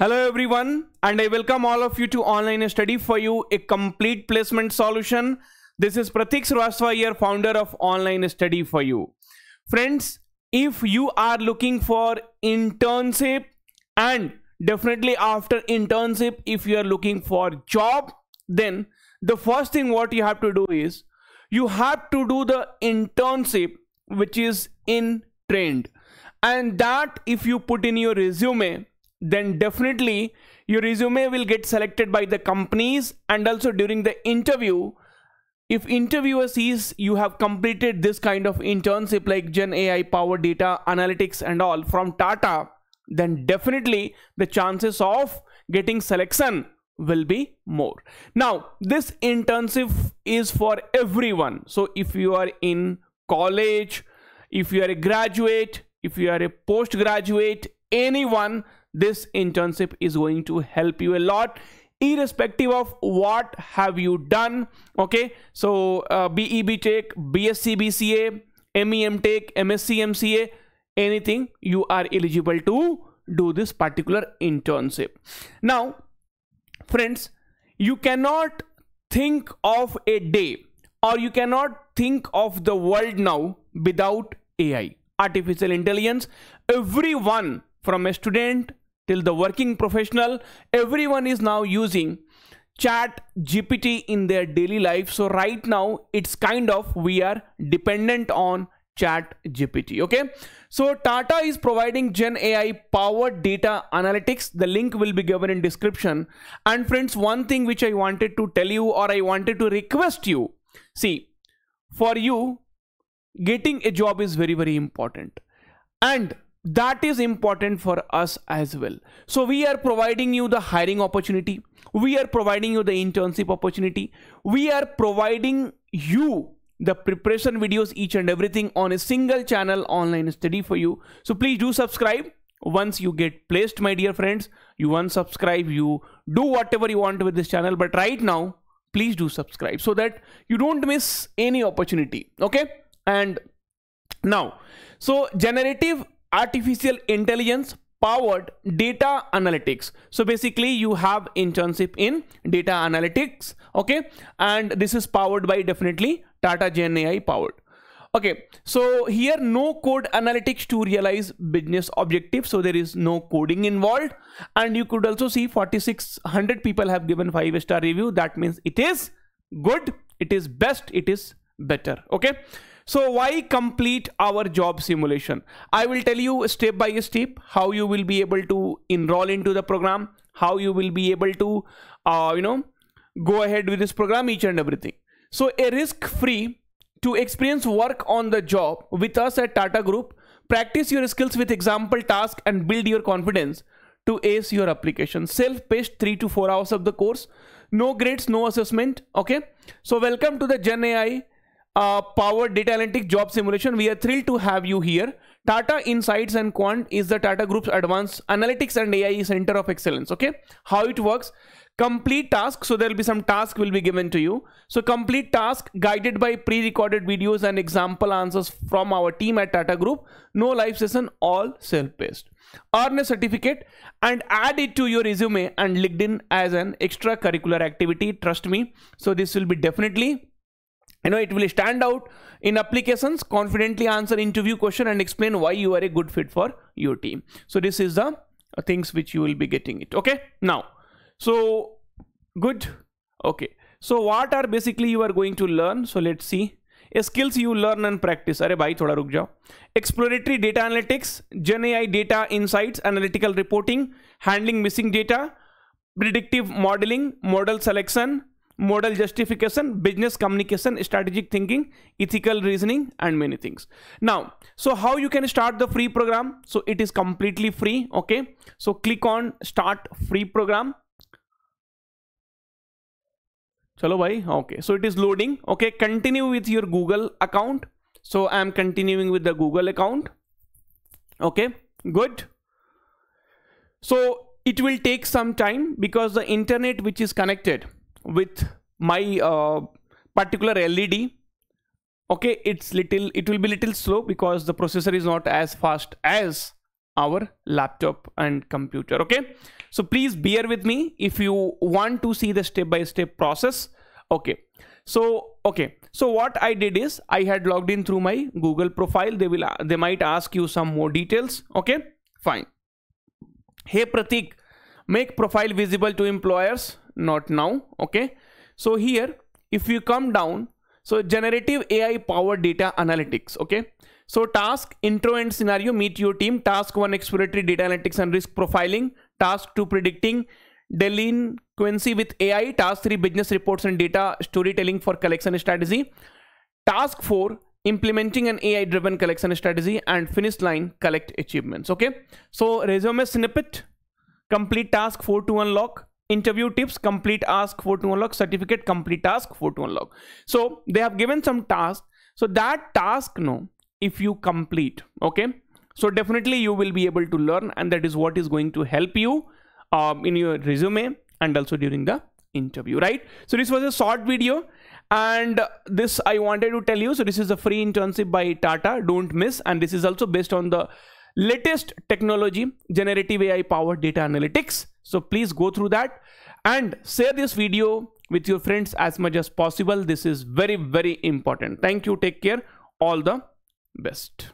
Hello everyone and I welcome all of you to online study for you a complete placement solution. This is Pratik Srivastava here founder of online study for you. Friends, if you are looking for internship and definitely after internship if you are looking for job then the first thing what you have to do is you have to do the internship which is in trend and that if you put in your resume then definitely your resume will get selected by the companies and also during the interview. If interviewer sees you have completed this kind of internship like gen ai power data analytics and all from tata then definitely the chances of getting selection will be more. Now this internship is for everyone. So if you are in college if you are a graduate if you are a postgraduate anyone this internship is going to help you a lot irrespective of what have you done okay? So uh, BEB Tech, BSc BCA, MEM Tech, MSc MCA anything you are eligible to do this particular internship. Now friends you cannot think of a day or you cannot think of the world now without AI artificial intelligence. Everyone from a student till the working professional everyone is now using chat gpt in their daily life. So right now it's kind of we are dependent on chat gpt okay? So tata is providing gen ai powered data analytics. The link will be given in description. And friends one thing which i wanted to tell you or i wanted to request you see for you getting a job is very very important. And that is important for us as well. So we are providing you the hiring opportunity. We are providing you the internship opportunity. We are providing you the preparation videos each and everything on a single channel online study for you. So please do subscribe. Once you get placed my dear friends you unsubscribe you do whatever you want with this channel. But right now please do subscribe so that you don't miss any opportunity. Okay? And now so generative artificial intelligence powered data analytics. So basically you have internship in data analytics okay? And this is powered by definitely tata gen ai powered. Okay so here no code analytics to realize business objectives so there is no coding involved. And you could also see 4600 people have given five star review. That means it is good. It is best. It is better. Okay so why complete our job simulation? I will tell you step by step how you will be able to enroll into the program, how you will be able to, uh, you know, go ahead with this program, each and everything. So a risk-free to experience work on the job with us at Tata Group, practice your skills with example task and build your confidence to ace your application. Self-paced 3 to 4 hours of the course. No grades, no assessment. Okay. So welcome to the Gen AI uh, Power Data Analytics Job Simulation. We are thrilled to have you here. Tata Insights and Quant is the Tata Group's advanced analytics and AI center of excellence. Okay, how it works? Complete task. So there will be some task will be given to you. So complete task guided by pre-recorded videos and example answers from our team at Tata Group. No live session, all self-paced. Earn a certificate and add it to your resume and LinkedIn as an extracurricular activity. Trust me. So this will be definitely you know it will stand out in applications confidently answer interview question and explain why you are a good fit for your team so this is the uh, things which you will be getting it okay now so good okay so what are basically you are going to learn so let's see skills you learn and practice अरे भाई थोड़ा रुक जाओ exploratory data analytics gen ai data insights analytical reporting handling missing data predictive modeling model selection model justification, business communication, strategic thinking, ethical reasoning, and many things. Now, so how you can start the free program? So it is completely free. Okay. So click on start free program. Chalo bhai. Okay. So it is loading. Okay. Continue with your Google account. So I am continuing with the Google account. Okay. Good. So it will take some time because the internet which is connected with my uh, particular LED okay it's little it will be little slow because the processor is not as fast as our laptop and computer okay? So please bear with me if you want to see the step by step process. Okay so okay so what i did is i had logged in through my google profile. They will they might ask you some more details okay? Fine. Hey pratik make profile visible to employers not now okay? So here if you come down so generative ai powered data analytics okay? So task intro and scenario meet your team task one exploratory data analytics and risk profiling task two predicting delinquency with ai task three business reports and data storytelling for collection strategy task four implementing an ai driven collection strategy and finish line collect achievements okay? So resume snippet complete task 4 to unlock interview tips complete ask 4 to unlock certificate complete task 4 to unlock. So they have given some task. So that task no if you complete okay? So definitely you will be able to learn and that is what is going to help you um, in your resume and also during the interview right? So this was a short video and this i wanted to tell you. So this is a free internship by tata. Don't miss. And this is also based on the latest technology generative ai powered data analytics so please go through that. And share this video with your friends as much as possible. This is very very important. Thank you. Take care. All the best